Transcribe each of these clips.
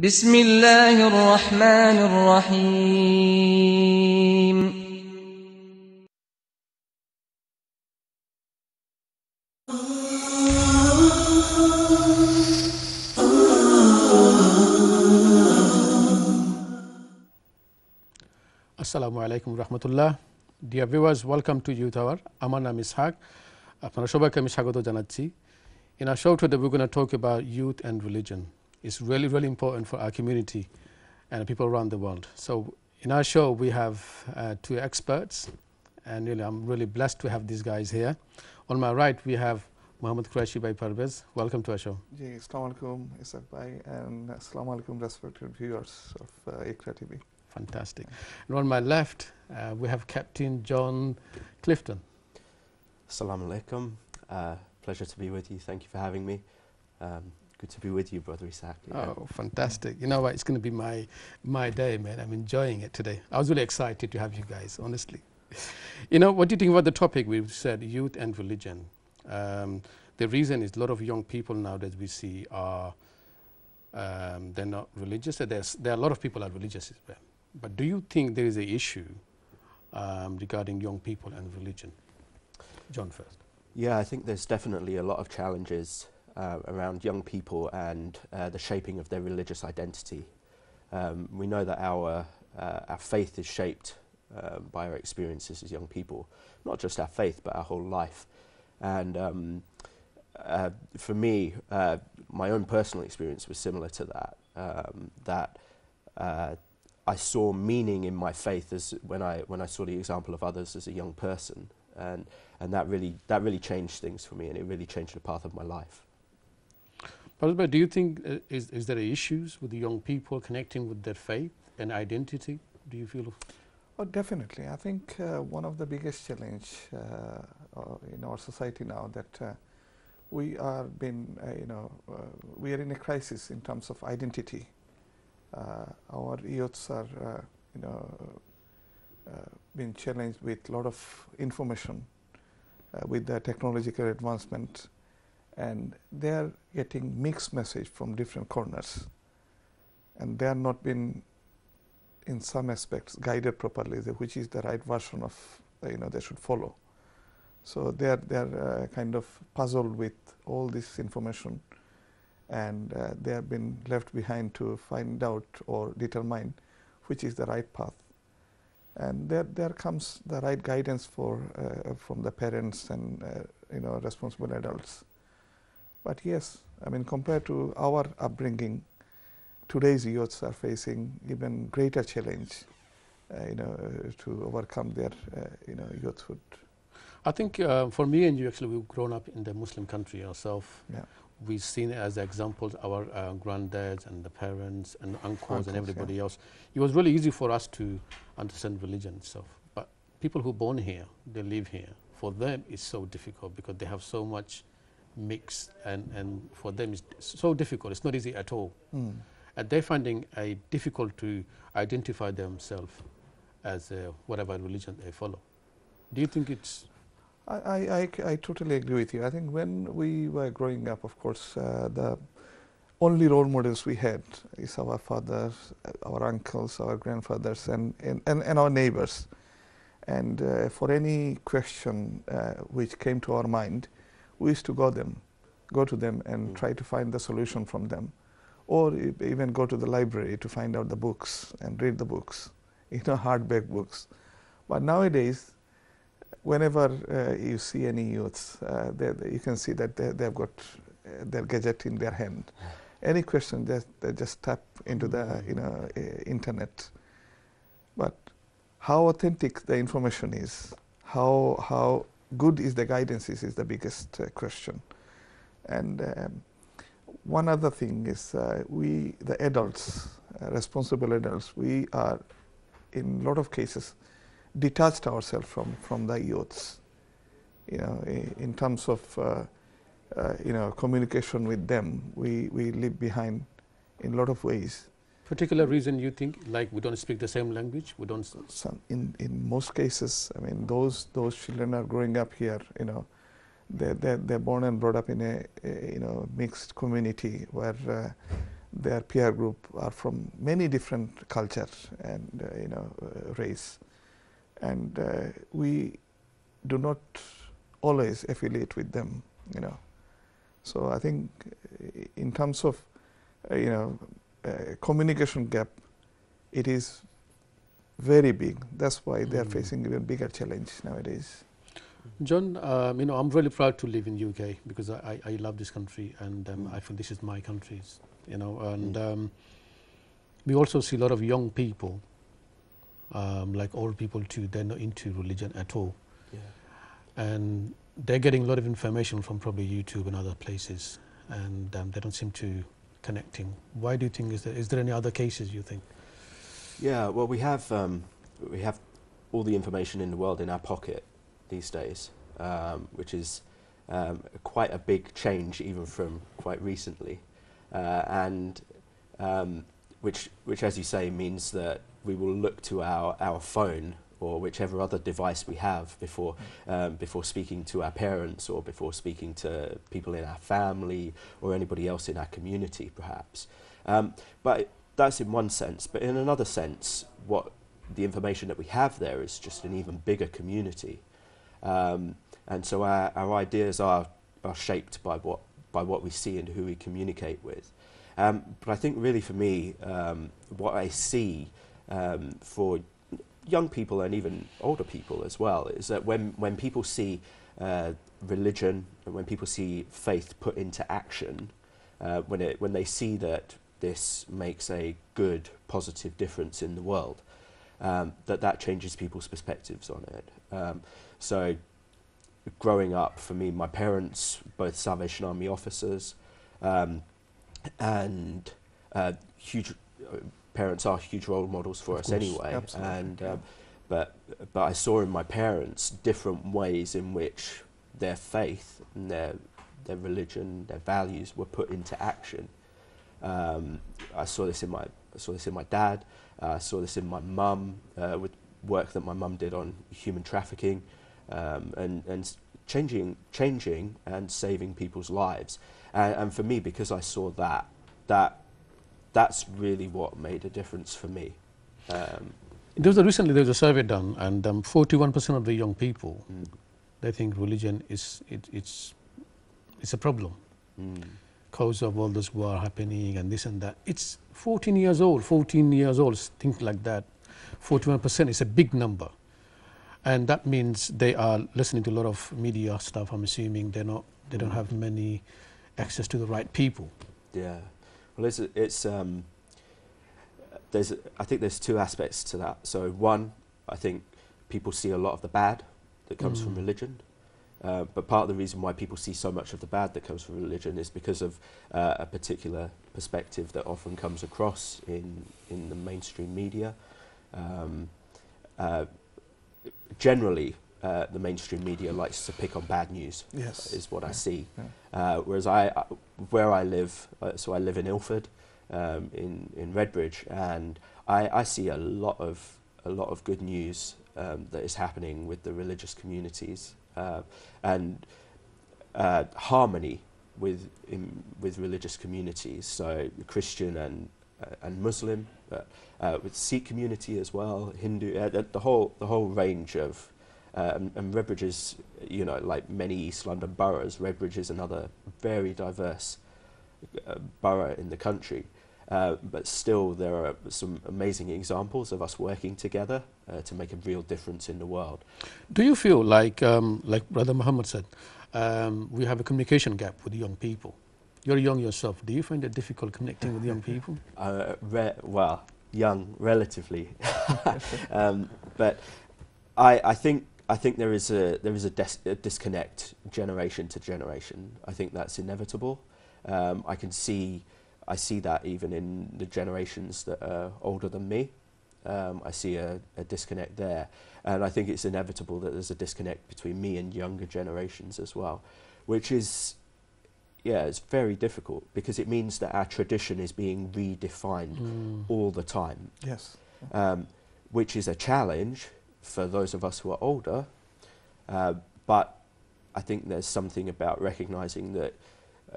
بسم الله الرحمن الرحيم আসসালামু আলাইকুম রহমতুল্লাহ dear viewers welcome to youth hour আমার নাম ইসহাক আপনারা সবাইকে আমি স্বাগত জানাচ্ছি In our show today, we're going to talk about youth and religion. is really, really important for our community and people around the world. So in our show, we have uh, two experts, and really, I'm really blessed to have these guys here. On my right, we have Muhammad Qureshi Bhai Parvez. Welcome to our show. Ji, Assalamu alaikum, Isaac Bhai, and Assalamu alaikum, respected viewers of uh, TV. Fantastic. And on my left, uh, we have Captain John Clifton. Assalamu alaikum. Uh, pleasure to be with you. Thank you for having me. Um, good to be with you, Brother Isaac. Yeah. Oh, fantastic. You know what? It's going to be my, my day, man. I'm enjoying it today. I was really excited to have you guys, honestly. You know, what do you think about the topic we've said, youth and religion? Um, the reason is a lot of young people now that we see are, um, they're not religious. There's, there are a lot of people are religious as well. But do you think there is an issue um, regarding young people and religion? John first. Yeah, I think there's definitely a lot of challenges uh, around young people and uh, the shaping of their religious identity. Um, we know that our, uh, our faith is shaped um, by our experiences as young people, not just our faith, but our whole life. And um, uh, for me, uh, my own personal experience was similar to that, um, that uh, I saw meaning in my faith as when I, when I saw the example of others as a young person. And, and that, really, that really changed things for me, and it really changed the path of my life. But do you think uh, is, is there issues with the young people connecting with their faith and identity? Do you feel? Oh, definitely. I think uh, one of the biggest challenge uh, uh, in our society now that uh, we are been, you know, we are in a crisis in terms of identity. Our youths are, you know, being challenged with a lot of information with the technological advancement, and they are getting mixed message from different corners, and they are not being in some aspects guided properly, which is the right version of uh, you know they should follow. So they are they are uh, kind of puzzled with all this information, and uh, they have been left behind to find out or determine which is the right path. And there there comes the right guidance for uh, from the parents and uh, you know responsible adults. But yes, I mean compared to our upbringing, today's youths are facing even greater challenge, uh, you know, uh, to overcome their, uh, you know, youthhood. I think uh, for me and you, actually, we've grown up in the Muslim country ourselves. Yeah. We've seen as examples, our uh, granddads and the parents and uncles, Uncles, and yeah. everybody else. It was really easy for us to understand religion itself. But people who born here, they live here. For them, it's so difficult because they have so much mix, and, and for them, it's so difficult. It's not easy at all. Mm. And they're finding it difficult to identify themselves as uh, whatever religion they follow. Do you think it's I, I, I, totally agree with you. I think when we were growing up, of course, uh, the only role models we had is our fathers, our uncles, our grandfathers, and, and, and, and our neighbors. And uh, for any question uh, which came to our mind, we used to go them, go to them, and Mm. try to find the solution from them, or even go to the library to find out the books and read the books, you know, hardback books. But nowadays, whenever uh, you see any youths, uh, they, they- you can see that they, they've got uh, their gadget in their hand. Any question, they, they just tap into the you know uh, internet. But how authentic the information is, how how good is the guidance is, the biggest uh, question. And um, one other thing is uh, we, the adults, uh, responsible adults, we are in a lot of cases detached ourselves from, from the youths, you know, in terms of, uh, uh, you know, communication with them. We, we leave behind in a lot of ways. Particular reason you think like we don't speak the same language we don't Some, in, in most cases, I mean, those, those children are growing up here, you know, they're, they're, they're born and brought up in a, a you know, mixed community where uh, their peer group are from many different cultures and uh, you know uh, race, and uh, we do not always affiliate with them. You know, so I think uh, in terms of uh, you know communication gap, it is very big. That's why they are Mm. facing even bigger challenge nowadays. John, um, you know, I'm really proud to live in UK because I, I, I love this country and um, Mm. I feel this is my country, you know, and um, we also see a lot of young people, um, like old people too, they're not into religion at all. Yeah. And they're getting a lot of information from probably YouTube and other places and um, they don't seem to connecting. Why do you think is there, is there any other cases you think? Yeah, well, we have um, we have all the information in the world in our pocket these days, um, which is um, quite a big change even from quite recently, uh, and um, which which, as you say, means that we will look to our our phone or whichever other device we have before um, before speaking to our parents or before speaking to people in our family or anybody else in our community, perhaps. Um, but that's in one sense. But in another sense, what the information that we have there is just an even bigger community, um, and so our, our ideas are are shaped by what by what we see and who we communicate with. Um, but I think really for me, um, what I see um, for young people and even older people as well is that when when people see uh, religion when people see faith put into action, uh, when it when they see that this makes a good positive difference in the world, um, that that changes people's perspectives on it. Um, so, growing up for me, my parents both Salvation Army officers, um, and uh, huge uh, parents are huge role models for Of us course, anyway. absolutely, And um, but but I saw in my parents different ways in which their faith and their their religion, their values were put into action. Um, I saw this in my I saw this in my dad. Uh, I saw this in my mum uh, with work that my mum did on human trafficking, um, and and changing changing and saving people's lives. And, and for me, because I saw that, that that's really what made a difference for me. Um, There was a, recently there was a survey done and um, 41% of the young people, mm, they think religion is, it, it's, it's a problem. mm, cause of all this war happening and this and that. It's 14 years old, 14 years old, think like that. 41% is a big number. And that means they are listening to a lot of media stuff, I'm assuming. They're not, they don't Mm. have many access to the right people. Yeah. Well, it's it's um, there's I think there's two aspects to that. So one, I think people see a lot of the bad that comes from Mm. religion. Uh, but part of the reason why people see so much of the bad that comes from religion is because of uh, a particular perspective that often comes across in in the mainstream media. Um, uh, generally, uh, the mainstream media likes to pick on bad news Yes. is what I see. Yeah. Uh, whereas I, uh, where I live, uh, so I live in Ilford, um, in in Redbridge, and I, I see a lot of a lot of good news um, that is happening with the religious communities uh, and uh, harmony with in, with religious communities. So Christian and uh, and Muslim, uh, with Sikh community as well, Hindu, uh, the, the whole the whole range of um, and Redbridge is, you know, like many East London boroughs, Redbridge is another very diverse uh, borough in the country. Uh, but still, there are some amazing examples of us working together uh, to make a real difference in the world. Do you feel like, um, like Brother Muhammad said, um, we have a communication gap with young people? You're young yourself. Do you find it difficult connecting with young people? Uh, re- well, young, relatively, um, but I, I think I think there is a there is a, a disconnect generation to generation. I think that's inevitable. Um, I can see I see that even in the generations that are older than me. Um, I see a, a disconnect there, and I think it's inevitable that there's a disconnect between me and younger generations as well, which is yeah, it's very difficult because it means that our tradition is being redefined Mm. all the time, Yes. um, which is a challenge for those of us who are older. Uh, but I think there's something about recognizing that.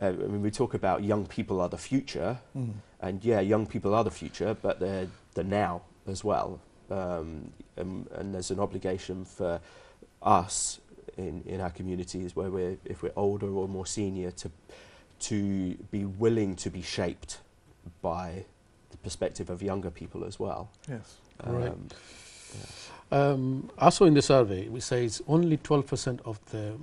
Uh, I mean, we talk about young people are the future, Mm. and yeah, young people are the future, but they're the now as well. Um, and, and there's an obligation for us in, in our communities where we're, if we're older or more senior, to, to be willing to be shaped by the perspective of younger people as well. Yes. Right. Um, Um, also in the survey, we say it's only 12% of the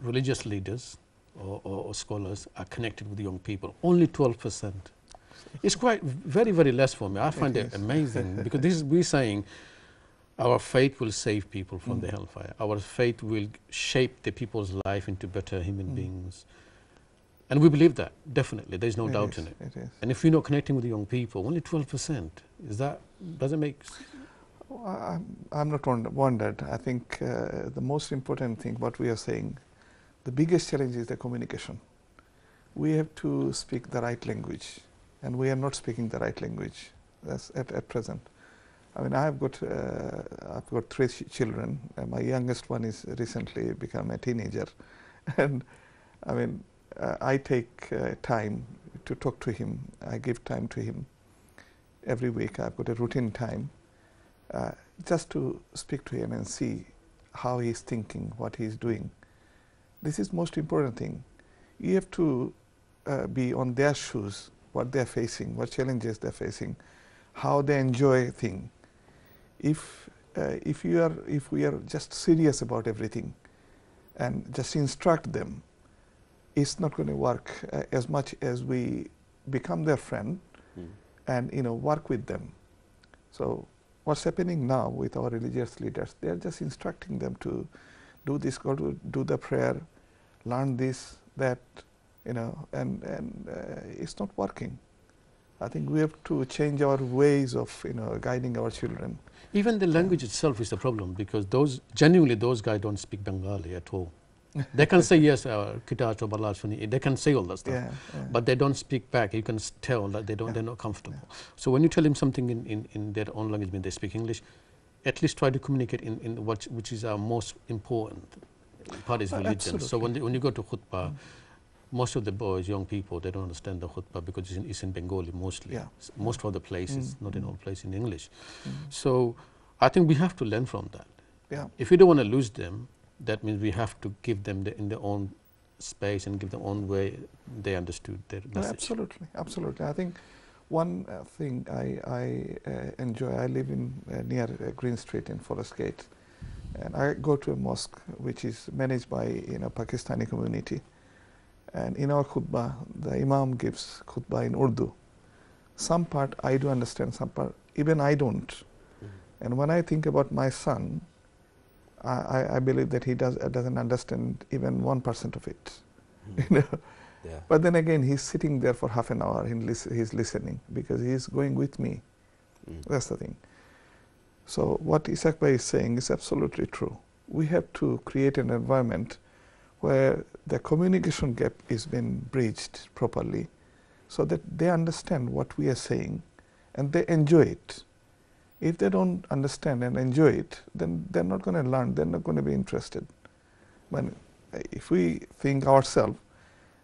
religious leaders or, or, or scholars are connected with young people. Only 12%. It's quite very, very less for me. I find It it amazing because this is we saying our faith will save people from the Mm. hellfire. Our faith will shape the people's life into better human Mm. beings. And we believe that, definitely. There's no It doubt is, in it. And if you're not connecting with the young people, only 12%, is that, does it make s- Well, I- I'm, not wondered. I think uh, the most important thing, what we are saying, the biggest challenge is the communication. We have to speak the right language, and we are not speaking the right language at, at present. I mean, I've got uh, I've got three ch- children. Uh, my youngest one is recently become a teenager, and I mean, uh, I take uh, time to talk to him. I give time to him every week. I've got a routine time uh, just to speak to him and see how he's thinking, what he's doing. This is most important thing. You have to uh, be on their shoes, what they're facing, what challenges they're facing, how they enjoy thing. If uh, if you are if we are just serious about everything and just instruct them, it's not going to work uh, as much as we become their friend mm. and you know work with them. So what's happening now with our religious leaders? They are just instructing them to do this, go to do the prayer, learn this, that, you know, and and uh, it's not working. I think we have to change our ways of you know guiding our children. Even the language itself is a problem because those genuinely those guys don't speak Bengali at all. They can say yes, uh, kita coba. They can say all that stuff, Yeah, yeah. but they don't speak back. You can tell that they don't. Yeah. They're not comfortable. So when you tell them something in, in, in their own language, when they speak English, at least try to communicate in, in what which is our most important part is Uh, religion. So when they, when you go to khutbah, Mm. most of the boys, young people, they don't understand the khutbah because it's in, it's in Bengali mostly. Most of the places, Mm, not in all places in English. Mm. So I think we have to learn from that. yeah. If we don't want to lose them, that means we have to give them the, in their own space and give them own way they understood their No, message. absolutely, absolutely. I think one uh, thing I, I uh, enjoy, I live in uh, near uh, Green Street in Forest Gate, and I go to a mosque which is managed by you know Pakistani community, and in our khutbah, the imam gives khutbah in Urdu. Some part I do understand, some part even I don't. Mm. And when I think about my son, I, I, believe that he does uh, doesn't understand even one percent of it. Mm. You know. Yeah. But then again, he's sitting there for half an hour. And lis- he's listening because he's going with me. Mm. That's the thing. So what Isaac Bhai is saying is absolutely true. We have to create an environment where the communication gap is being bridged properly, so that they understand what we are saying, and they enjoy it. If they don't understand and enjoy it, then they're not going to learn. They're not going to be interested. When if we think ourselves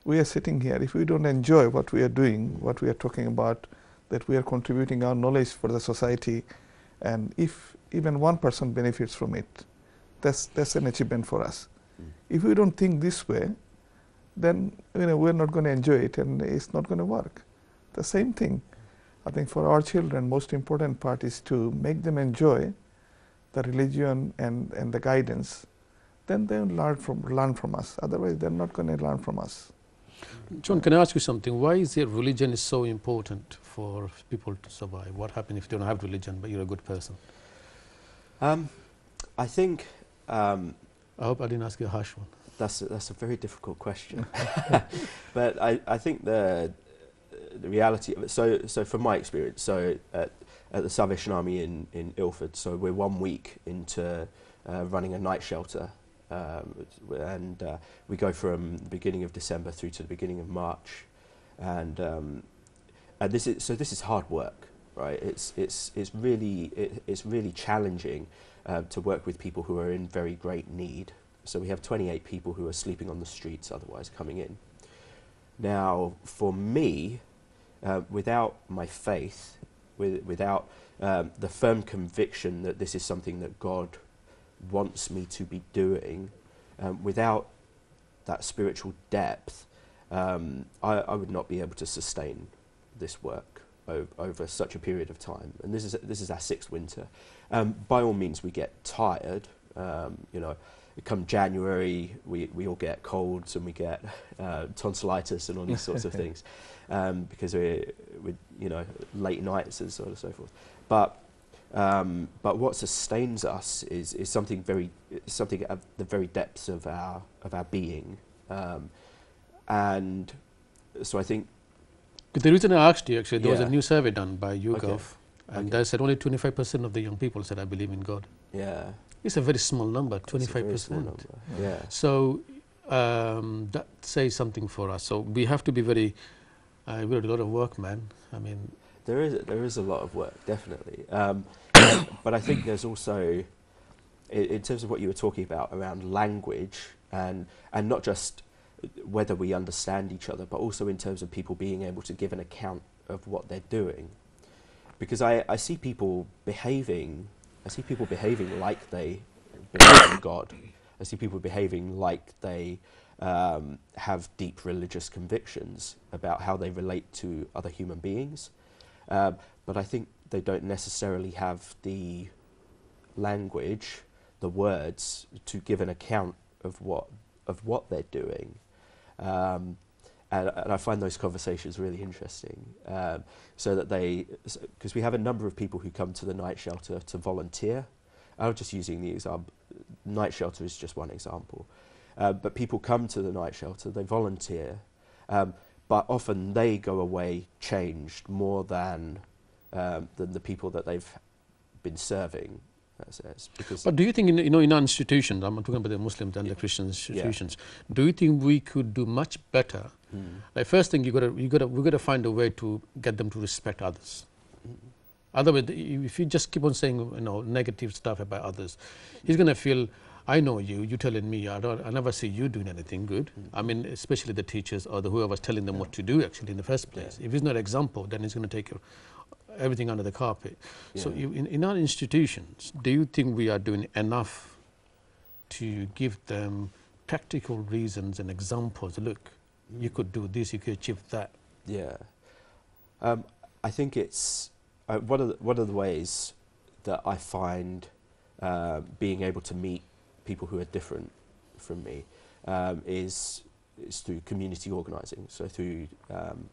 we are sitting here, if we don't enjoy what we are doing, what we are talking about, that we are contributing our knowledge for the society, and if even one person benefits from it, that's, that's an achievement for us. Mm. If we don't think this way, then you know, we're not going to enjoy it and it's not going to work. The same thing. I think for our children, most important part is to make them enjoy the religion and, and the guidance. Then they'll learn from, learn from us. Otherwise, they're not going to learn from us. John, can I ask you something? Why is it religion is so important for people to survive? What happens if you don't have religion but you're a good person? Um, I think um, I hope I didn't ask you a harsh one. that's a, that's a very difficult question, but I, I think the the reality of it. So so from my experience, so at, at the Salvation Army in in Ilford, so we're one week into uh, running a night shelter, um, and uh, we go from the beginning of December through to the beginning of March, and um, and this is so this is hard work, right? It's it's it's really it, it's really challenging uh, to work with people who are in very great need. So we have 28 people who are sleeping on the streets otherwise coming in. Now, for me, uh, without my faith, with, without um, the firm conviction that this is something that God wants me to be doing, um, without that spiritual depth, um, I, I would not be able to sustain this work over such a period of time. And this is this is our sixth winter. Um, by all means, we get tired. Um, you know, come January, we, we all get colds and we get uh, tonsillitis and all these sorts of things um, because we're, we you know late nights and so on and so forth. But um, but what sustains us is, is something very something at the very depths of our of our being, um, and so I think The reason I asked you, actually, there was a new survey done by YouGov, Okay. and Okay. they said only 25% of the young people said, I believe in God. yeah, It's a very small number, it's a very 25%. small number. Yeah. So um, that says something for us. So we have to be very, uh, we have a lot of work, man. I mean, There is there is a lot of work, definitely. Um, but I think there's also, in, in terms of what you were talking about around language and and not just whether we understand each other, but also in terms of people being able to give an account of what they're doing. Because I, I see people behaving, I see people behaving like they believe in God. I see people behaving like they um, have deep religious convictions about how they relate to other human beings. Um, but I think they don't necessarily have the language, the words to give an account of what of what they're doing. Um, And, and I find those conversations really interesting. Um, so that they, because we have a number of people who come to the night shelter to volunteer. I'm just using the example, night shelter is just one example. Uh, but people come to the night shelter, they volunteer, um, but often they go away changed more than, um, than the people that they've been serving That says because but do you think, in, you know, in our institutions, I'm talking about the Muslims and the Christian institutions, do you think we could do much better? Mm, Like first thing, you gotta, you gotta, we gotta find a way to get them to respect others. mm, Otherwise, if you just keep on saying you know negative stuff about others, he's gonna feel. I know you. You telling me. I don't. I never see you doing anything good. I mean, especially the teachers or the whoever's telling them what to do. Actually, in the first place, if he's not example, then he's gonna take everything under the carpet. So, you, in, in our institutions, do you think we are doing enough to give them practical reasons and examples? Look, you could do this. You could achieve that. Yeah, um, I think it's uh, one of the, one of the ways that I find uh, being able to meet people who are different from me um, is is through community organising. So through um,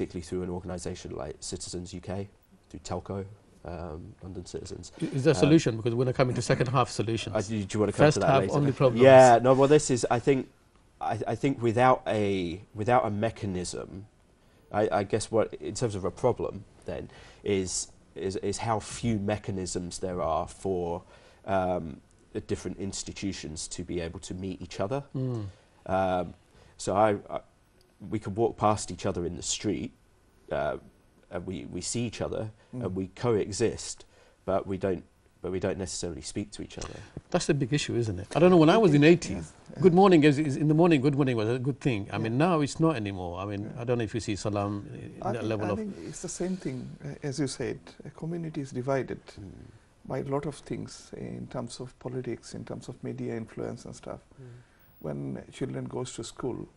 particularly through an organisation like Citizens UK, through Telco, um, London Citizens. Is there a Um, solution? Because we're going to come into second half solutions. Uh, do, you- want to come First to that half later? only problems. Yeah, no. Well, this is. I think. I, I think without a without a mechanism, I, I guess what in terms of a problem then is is is how few mechanisms there are for um, the different institutions to be able to meet each other. Mm. Um, so I, I, we could walk past each other in the street, uh, and we, we see each other Mm. and we coexist, but we don't but we don't necessarily speak to each other. That's the big issue, isn't it? I don't know. When I was in 80s, good morning is, is in the morning. Good morning was a good thing. I mean, now it's not anymore. I mean, Yeah. I don't know if you see salam I that think, level I of. think it's the same thing uh, as you said. A community is divided by a lot of things in terms of politics, in terms of media influence and stuff. When children goes to school,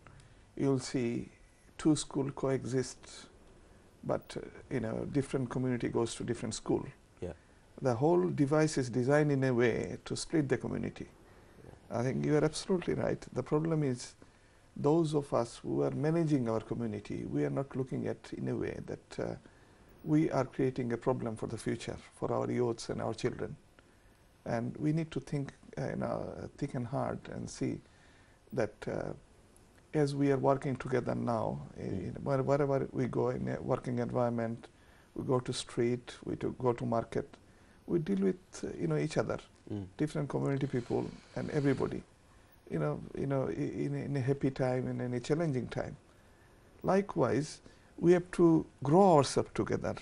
you'll see two school coexist, but uh, you know different community goes to different school. Yeah. The whole device is designed in a way to split the community. I think you are absolutely right. The problem is those of us who are managing our community, we are not looking at in a way that uh, we are creating a problem for the future for our youths and our children. And we need to think uh, you know, thick and hard and see that uh, as we are working together now, in where- wherever we go in a working environment, we go to street, we to go to market, we deal with uh, you know each other Mm. different community people and everybody you know you know in, a- in a happy time and in a challenging time likewise we have to grow ourselves together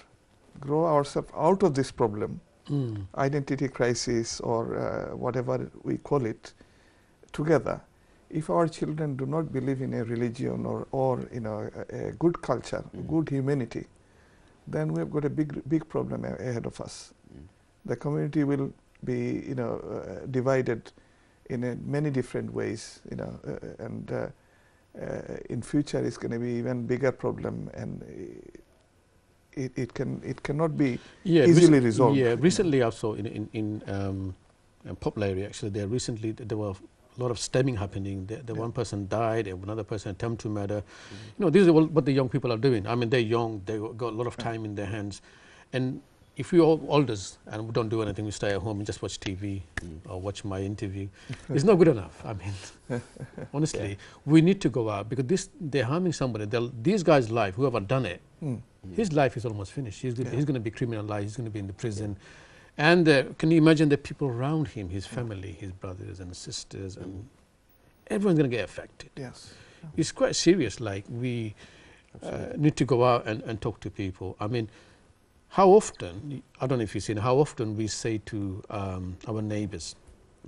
grow ourselves out of this problem Mm. identity crisis or uh, whatever we call it together if our children do not believe in a religion or, or you know, a, a good culture, Mm. good humanity, then we've got a big, big problem a- ahead of us. Mm. The community will be, you know, uh, divided in a many different ways, you know, uh, and uh, uh, in future it's going to be even bigger problem, and uh, it, it can it cannot be yeah, easily resolved. Yeah, recently also in in in um, in Poplar area actually there recently there were a lot of stemming happening. The, the Yeah. one person died, another person attempted to murder. You know, this is what what the young people are doing. I mean, they're young, they got a lot of time in their hands, and if we all olders and we don't do anything, we stay at home and just watch TV Mm. or watch my interview, it's not good enough. I mean, honestly, we need to go out because this they're harming somebody. They'll, these guys' life, whoever done it, Mm. Mm. his life is almost finished. He's, Yeah. he's going to be criminalized. He's going to be in the prison. And uh, can you imagine the people around him, his family, his brothers and sisters, and everyone's going to get affected. Yes. It's quite serious. Like we uh, need to go out and, and talk to people. I mean, how often? I don't know if you've seen how often we say to um, our neighbors,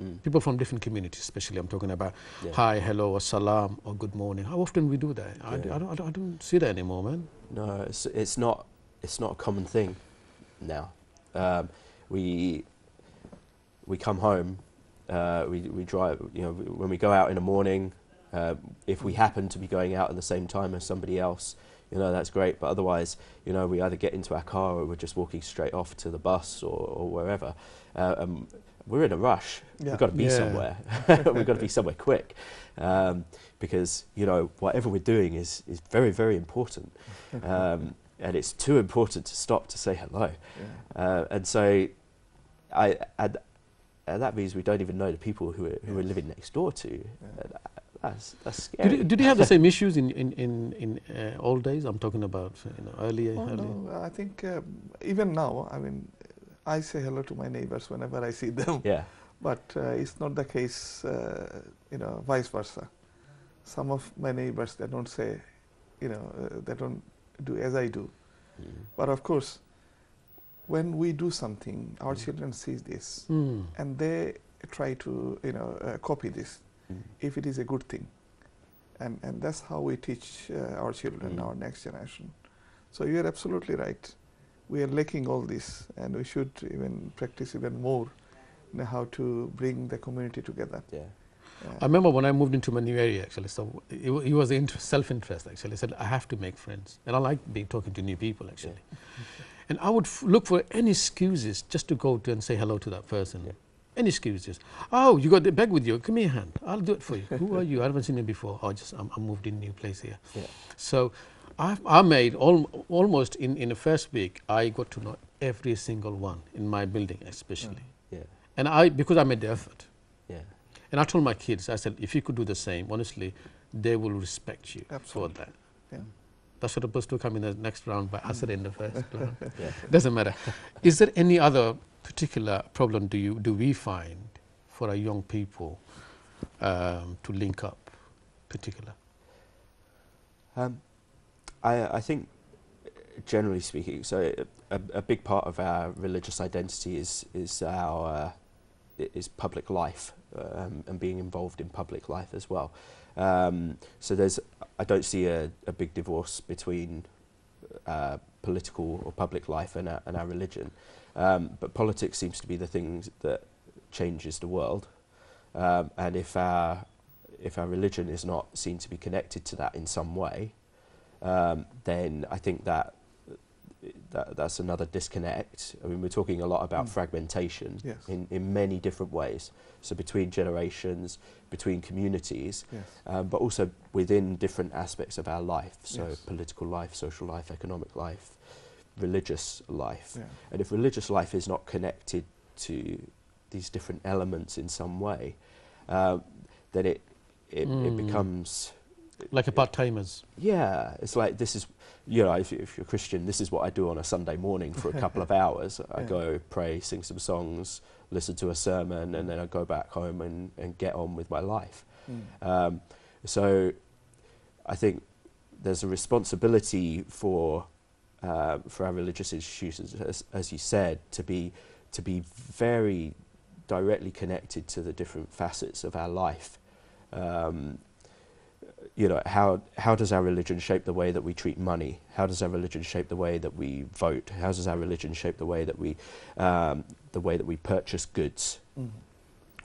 Mm. people from different communities, especially I'm talking about Yeah. hi, hello, or salam, or good morning. How often we do that? I, Yeah. I, don't, I, don't, I don't see that anymore, man. No, it's, it's not. It's not a common thing now. Um, we we come home. Uh, we we drive. You know, when we go out in the morning, uh, if we happen to be going out at the same time as somebody else, you know, that's great. But otherwise, you know, we either get into our car or we're just walking straight off to the bus or, or wherever. Uh, um, we're in a rush. Yeah. We've got to be Yeah. somewhere. We've got to be somewhere quick, um, because you know whatever we're doing is is very very important, um, and it's too important to stop to say hello. Yeah. Uh, and so, I and, and that means we don't even know the people who are, who we're living next door to. Yeah. Uh, that's that's scary. Did, you- did you have the same issues in in in, in uh, old days? I'm talking about you know, earlier. Oh, earlier. no, I think um, even now, I mean, I say hello to my neighbors whenever I see them, yeah. but uh, it's not the case, uh, you know, vice versa. Some of my neighbors, they don't say, you know, uh, they don't do as I do. Mm. But of course, when we do something, our Mm. children see this Mm. and they try to, you know, uh, copy this Mm. if it is a good thing. And, and that's how we teach uh, our children, Mm. our next generation. So you're absolutely right. We are lacking all this, and we should even practice even more you know, how to bring the community together. Yeah. Uh, I remember when I moved into my new area actually. So it, it was self-interest actually. I said I have to make friends, and I like being talking to new people actually. And I would f- look for any excuses just to go to and say hello to that person. Yeah. Any excuses. Oh, you got the bag with you? Give me a hand. I'll do it for you. Who are you? I haven't seen you before. Oh, just I'm, I moved in new place here. Yeah. So I, I made al- almost in, in the first week, I got to know every single one in my building, especially. Yeah. And I, because I made the effort. Yeah. And I told my kids, I said, if you could do the same, honestly, they will respect you Absolutely. for that. Yeah. That's what supposed to come in the next round, but I said in the first round. Yeah. Doesn't matter. Is there any other particular problem do you do we find for our young people um, to link up? Particular. Um, I, I think, generally speaking, so a, a big part of our religious identity is is our uh, is public life um, and being involved in public life as well. Um, so there's, I don't see a, a big divorce between uh, political or public life and our, and our religion. Um, but politics seems to be the thing that changes the world. Um, and if our, if our religion is not seen to be connected to that in some way, um, then I think that that that's another disconnect. I mean, we're talking a lot about Mm. fragmentation Yes. in, in many different ways. So between generations, between communities, Yes. um, but also within different aspects of our life. So Yes. political life, social life, economic life, religious life. Yeah. And if religious life is not connected to these different elements in some way, um, then it it, it Mm. becomes Like a part-timers. yeah. It's like this is you know if, if you're Christian, this is what I do on a Sunday morning for a couple of hours. I Yeah. go pray, sing some songs, listen to a sermon, and then I go back home and, and get on with my life. Mm. Um, so I think there's a responsibility for uh, for our religious institutions, as, as you said, to be to be very directly connected to the different facets of our life, Um, you know, how how does our religion shape the way that we treat money? How does our religion shape the way that we vote? How does our religion shape the way that we um, the way that we purchase goods? Mhm.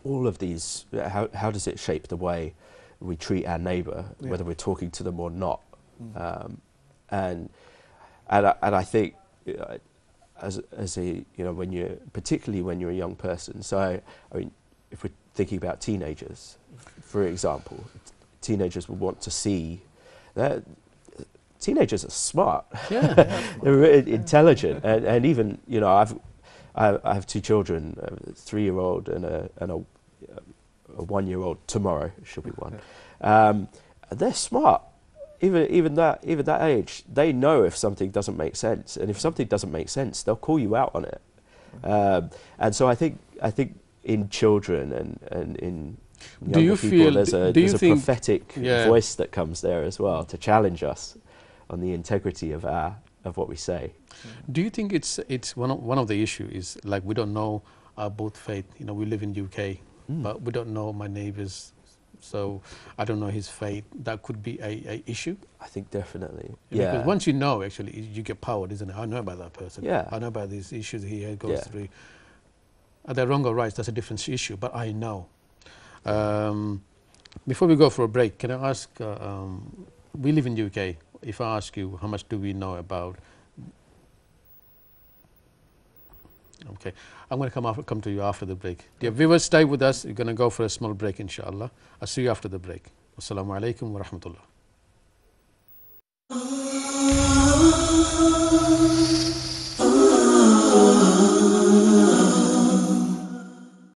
All of these, how how does it shape the way we treat our neighbour, Yeah. whether we're talking to them or not? Mhm. um, and and I, and I think uh, as as a you know when you particularly when you're a young person. So I, I mean, if we're thinking about teenagers, for example, teenagers would want to see that teenagers are smart. Yeah. They're intelligent, and, and even you know I've I, I have two children, a three-year-old and a and a, a one-year-old. Tomorrow should be one. Um, they're smart. Even even that even that age, they know if something doesn't make sense, and if something doesn't make sense, they'll call you out on it. Um, and so I think I think in children and and in Do you people, feel- there's a do you there's a prophetic Yeah. voice that comes there as well to challenge us on the integrity of our of what we say. Do you think it's it's one of one of the issue is like we don't know our both faith. You know, we live in the UK, Mm. but we don't know my neighbours, so I don't know his faith. That could be a, a issue. I think definitely. Because Yeah. once you know, actually, you get powered, isn't it? I know about that person. Yeah. I know about these issues he goes Yeah. through. Are they wrong or right? That's a different issue, but I know. Um, before we go for a break, can I ask? Uh, um, we live in UK. If I ask you, how much do we know about? Okay, I'm going to come after, come to you after the break. Dear viewers, stay with us. We're going to go for a small break, inshallah. I'll see you after the break. Assalamu alaikum wa rahmatullah.